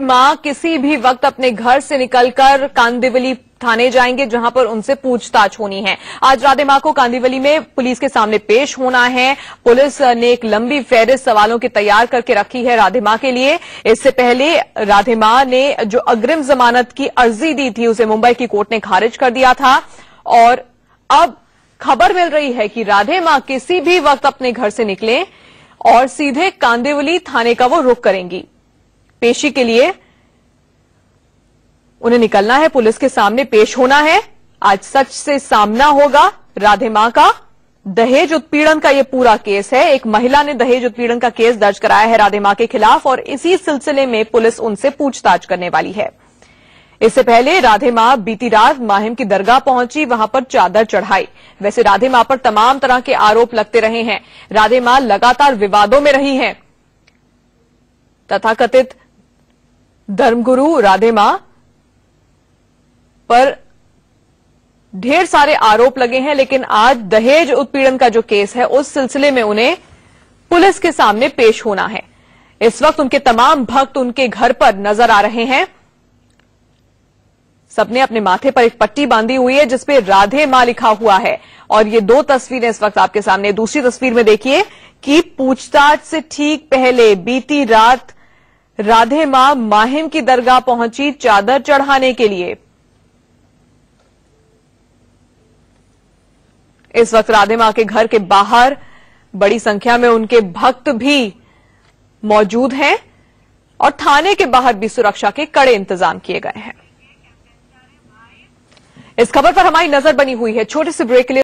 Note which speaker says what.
Speaker 1: माँ किसी भी वक्त अपने घर से निकलकर कांदिवली थाने जाएँगे, जहाँ पर उनसे पूछताछ होनी है। आज राधे माँ को कांदिवली में पुलिस के सामने पेश होना है। पुलिस ने एक लंबी फेहरिस्त सवालों की तैयार करके रखी है राधे माँ के लिए। इससे पहले राधे माँ ने जो अग्रिम जमानत की अर्जी दी थी, उसे मुंबई की कोर्ट ने खारिज कर दिया था। और अब खबर मिल रही है कि राधे माँ किसी भी वक्त अपने घर से निकले और सीधे कांदिवली थाने का वो रुख करेंगी। पेशी के लिए उन्हें निकलना है, पुलिस के सामने पेश होना है। आज सच से सामना होगा राधे माँ का। दहेज उत्पीड़न का यह पूरा केस है। एक महिला ने दहेज उत्पीड़न का केस दर्ज कराया है राधे माँ के खिलाफ और इसी सिलसिले में पुलिस उनसे पूछताछ करने वाली है। इससे पहले राधे माँ बीती रात माहिम की दरगाह पहुँची, वहाँ पर चादर चढ़ाई। वैसे राधे माँ पर तमाम तरह के आरोप लगते रहे हैं। राधे माँ लगातार विवादों में रही हैं। तथाकथित धर्मगुरु राधे माँ, पर ढेर सारे आरोप लगे हैं, लेकिन आज दहेज उत्पीड़न का जो केस है, उस सिलसिले में उन्हें पुलिस के सामने पेश होना है। इस वक्त उनके तमाम भक्त उनके घर पर नज़र आ रहे हैं। सबने अपने माथे पर एक पट्टी बांधी हुई है जिसपे राधे माँ लिखा हुआ है। और ये दो तस्वीरें इस वक्त आपके सामने। दूसरी तस्वीर में देखिए कि पूछताछ से ठीक पहले बीती रात राधे माँ माहिम की दरगाह पहुँची चादर चढ़ाने के लिए। इस वक्त राधे माँ के घर के बाहर बड़ी संख्या में उनके भक्त भी मौजूद हैं और थाने के बाहर भी सुरक्षा के कड़े इंतज़ाम किए गए हैं। इस खबर पर हमारी नज़र बनी हुई है। छोटे से ब्रेक के लिए